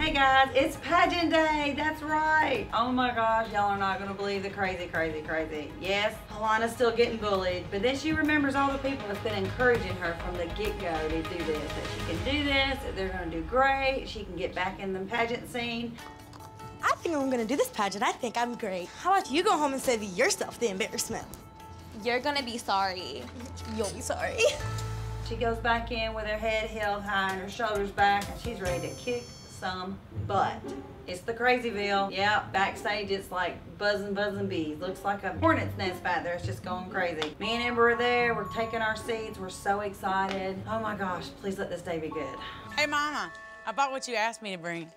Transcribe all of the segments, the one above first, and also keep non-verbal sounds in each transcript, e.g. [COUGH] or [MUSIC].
Hey guys, it's pageant day. That's right. Oh my gosh, y'all are not gonna believe the crazy, crazy, crazy. Yes, Alana's still getting bullied, but then she remembers all the people that's been encouraging her from the get-go to do this. That she can do this, that they're gonna do great, she can get back in the pageant scene. I think I'm gonna do this pageant. I think I'm great. How about you go home and save yourself the embarrassment? You're gonna be sorry. You'll be sorry. She goes back in with her head held high and her shoulders back, and she's ready to kick some butt. It's the Crazyville. Yeah, backstage it's like buzzing, buzzing bees. Looks like a hornet's nest back there. It's just going crazy. Me and Ember are there. We're taking our seats. We're so excited. Oh my gosh, please let this day be good. Hey, Mama, I bought what you asked me to bring.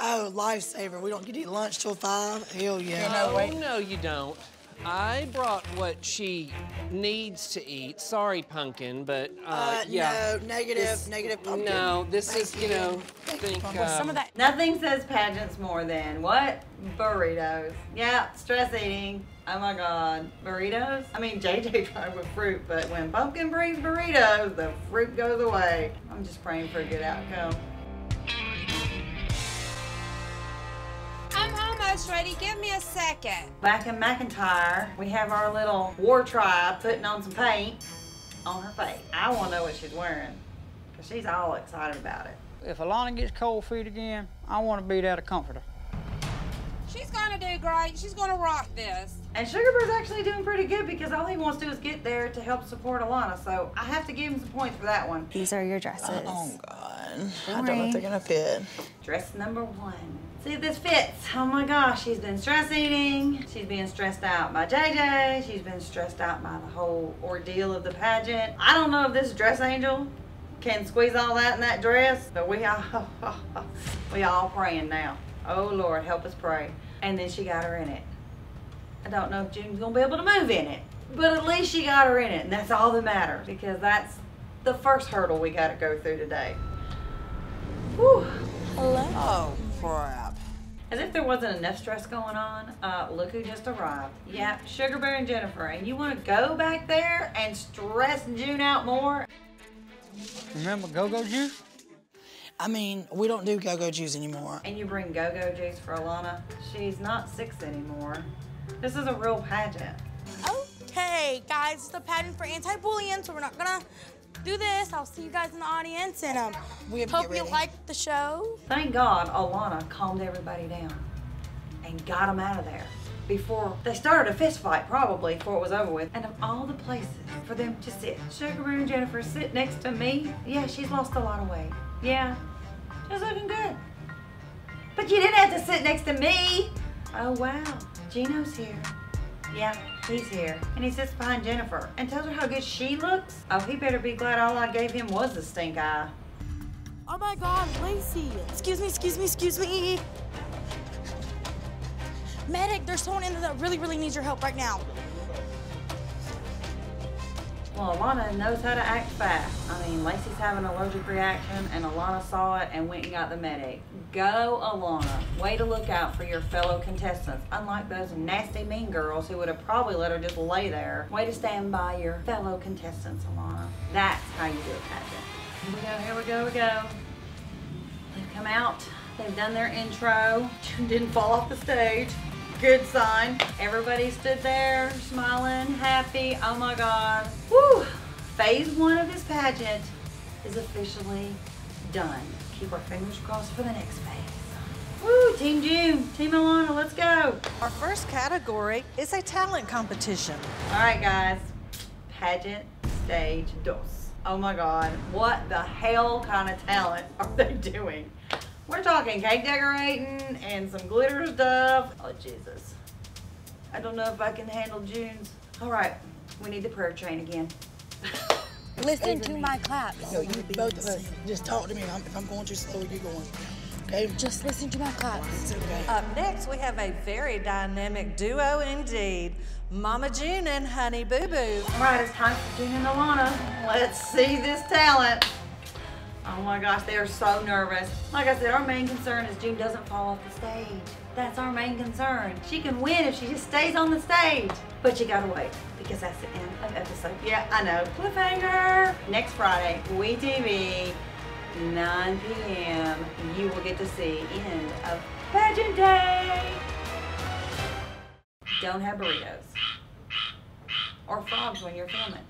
Oh, lifesaver. We don't get to eat lunch till five? Hell yeah. No, wait. Oh, no, you don't. I brought what she needs to eat. Sorry, Pumpkin, but uh, Uh, yeah. no, negative, This- negative pumpkin. No, this Thank is, you know, think, Pumpkin. Some um, of that. Nothing says pageants more than what? Burritos. Yeah, stress eating. Oh my God, burritos? I mean, JJ tried with fruit, but when Pumpkin brings burritos, the fruit goes away. I'm just praying for a good outcome. Almost ready. Give me a second. Back in McIntyre, we have our little war tribe putting on some paint on her face. I want to know what she's wearing because she's all excited about it. If Alana gets cold feet again, I want to be there to comfort her. She's gonna do great. She's gonna rock this. And Sugar Bear's actually doing pretty good because all he wants to do is get there to help support Alana. So I have to give him some points for that one. These are your dresses. Oh, God. I don't know if they're gonna fit. Dress number one. See if this fits. Oh my gosh, she's been stress eating. She's being stressed out by JJ. She's been stressed out by the whole ordeal of the pageant. I don't know if this dress angel can squeeze all that in that dress, but we all [LAUGHS] we all praying now. Oh Lord, help us pray. And then she got her in it. I don't know if June's gonna be able to move in it, but at least she got her in it, and that's all that matters because that's the first hurdle we got to go through today. Whew. Oh, crap. As if there wasn't enough stress going on, uh, look who just arrived. Yeah, Sugar Bear and Jennifer. And you want to go back there and stress June out more? Remember Go-Go Juice? I mean, we don't do go-go juice anymore. And you bring go-go juice for Alana. She's not six anymore. This is a real pageant. Okay, guys, it's a pageant for anti-bullying, so we're not gonna do this. I'll see you guys in the audience, and um, We hope you ready. like the show. Thank God Alana calmed everybody down and got them out of there before they started a fist fight, probably before it was over with. And of all the places for them to sit, Sugar Bear and Jennifer sit next to me. Yeah, she's lost a lot of weight. Yeah, she's looking good. But you didn't have to sit next to me. Oh wow, Geno's here. Yeah, he's here. And he sits behind Jennifer and tells her how good she looks. Oh, he better be glad all I gave him was a stink eye. Oh my God, Lacey! Excuse me, excuse me, excuse me. Medic, there's someone in there that really, really needs your help right now. Well, Alana knows how to act fast. I mean, Lacey's having an allergic reaction, and Alana saw it and went and got the medic. Go, Alana. Way to look out for your fellow contestants. Unlike those nasty mean girls who would have probably let her just lay there. Way to stand by your fellow contestants, Alana. That's how you do a pageant. Here we go, here we go, we go. They've come out. They've done their intro. [LAUGHS] Didn't fall off the stage. Good sign. Everybody stood there smiling, happy. Oh my God. Woo! Phase one of this pageant is officially done. Keep our fingers crossed for the next phase. Woo! Team June, Team Alana, let's go. Our first category is a talent competition. All right, guys. Pageant stage dos. Oh my God. What the hell kind of talent are they doing? We're talking cake decorating and some glitter stuff. Oh, Jesus. I don't know if I can handle June's. All right. We need the prayer train again. [LAUGHS] Listen to my claps. No, you both of us. Just talk to me. I'm- If I'm going too slow, you're going. Okay? Just listen to my claps. Okay. Up next, we have a very dynamic duo indeed Mama June and Honey Boo Boo. All right, it's time for June and Alana. Let's see this talent. Oh my gosh, they are so nervous. Like I said, our main concern is June doesn't fall off the stage. That's our main concern. She can win if she just stays on the stage. But you gotta wait because that's the end of episode. Yeah, I know. Cliffhanger. Next Friday, We TV. 9 p.m., you will get to see end of pageant day. Don't have burritos or frogs when you're filming.